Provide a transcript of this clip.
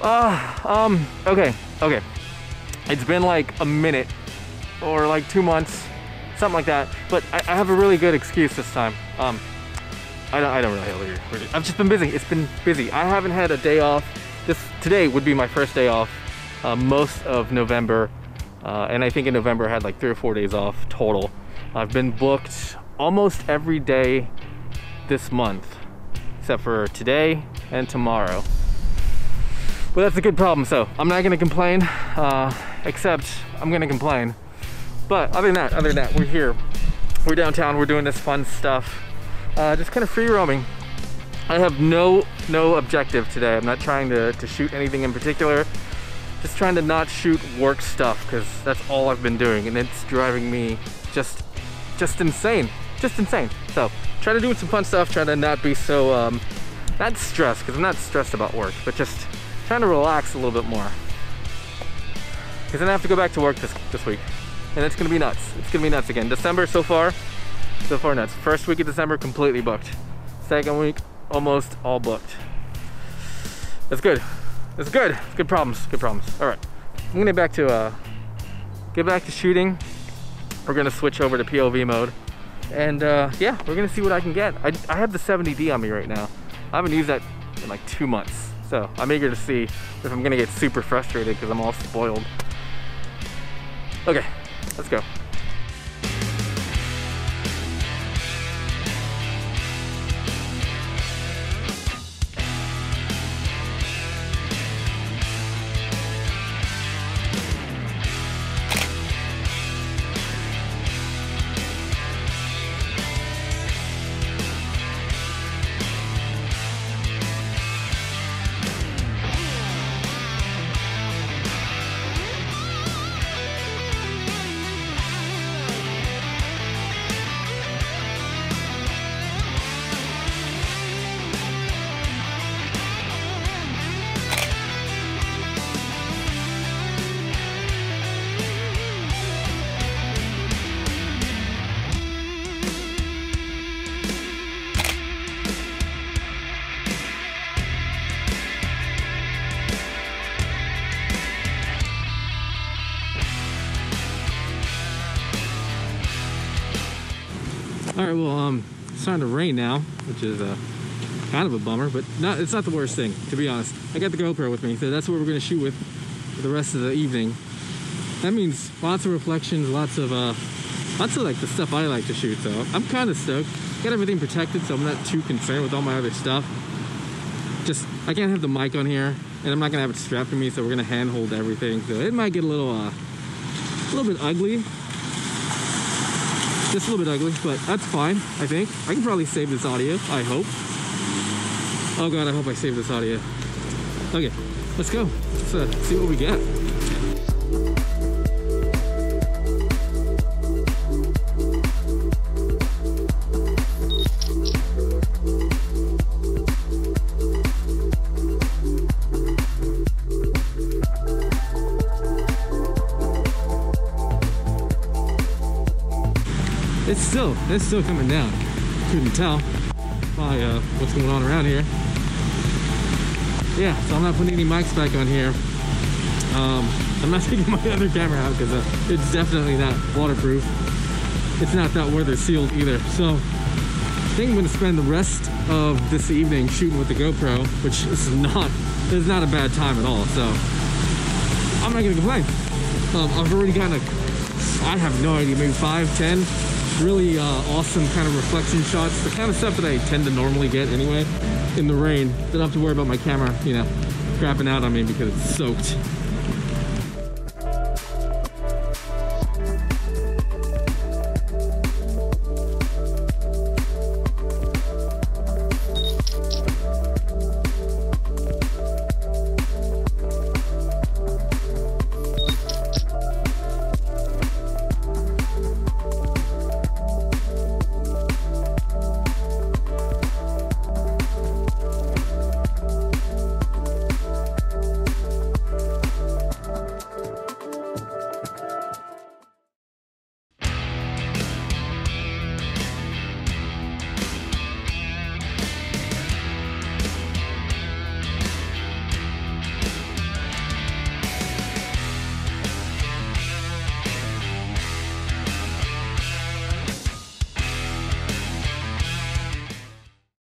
Uh, um, okay, okay. It's been like a minute or like two months, something like that. But I, I have a really good excuse this time. Um, I don't, I don't really have a I've just been busy. It's been busy. I haven't had a day off. This today would be my first day off. Uh, most of November, uh, and I think in November I had like three or four days off total. I've been booked almost every day this month, except for today and tomorrow. But that's a good problem, so I'm not gonna complain, uh, except I'm gonna complain. But other than that, other than that, we're here. We're downtown, we're doing this fun stuff. Uh, just kind of free roaming. I have no no objective today. I'm not trying to, to shoot anything in particular. Just trying to not shoot work stuff because that's all I've been doing and it's driving me just just insane. Just insane. So trying to do some fun stuff, trying to not be so um, not stressed because I'm not stressed about work, but just trying to relax a little bit more. Because then I have to go back to work this, this week. And it's gonna be nuts. It's gonna be nuts again. December so far, so far nuts. First week of December, completely booked. Second week, almost all booked. That's good. That's good. Good problems. Good problems. All right. I'm gonna get back to uh, get back to shooting. We're gonna switch over to POV mode, and uh, yeah, we're gonna see what I can get. I, I have the 70D on me right now. I haven't used that in like two months. So I'm eager to see if I'm gonna get super frustrated because I'm all spoiled. Okay, let's go. All right, well, um, it's starting to rain now, which is uh, kind of a bummer, but not, it's not the worst thing, to be honest. I got the GoPro with me, so that's what we're gonna shoot with for the rest of the evening. That means lots of reflections, lots of, uh, lots of like the stuff I like to shoot, so I'm kind of stoked. Got everything protected, so I'm not too concerned with all my other stuff. Just, I can't have the mic on here, and I'm not gonna have it strapped to me, so we're gonna handhold everything. So it might get a little, uh, a little bit ugly, just a little bit ugly, but that's fine, I think. I can probably save this audio, I hope. Oh god, I hope I save this audio. Okay, let's go. Let's uh, see what we get. It's still, it's still coming down. Couldn't tell by uh, what's going on around here. Yeah, so I'm not putting any mics back on here. Um, I'm not taking my other camera out because uh, it's definitely not waterproof. It's not that weather sealed either. So I think I'm gonna spend the rest of this evening shooting with the GoPro, which is not, is not a bad time at all. So I'm not gonna complain. Um, I've already gotten a, I have no idea, maybe five, ten really uh, awesome kind of reflection shots, the kind of stuff that I tend to normally get anyway in the rain. Don't have to worry about my camera, you know, crapping out on me because it's soaked.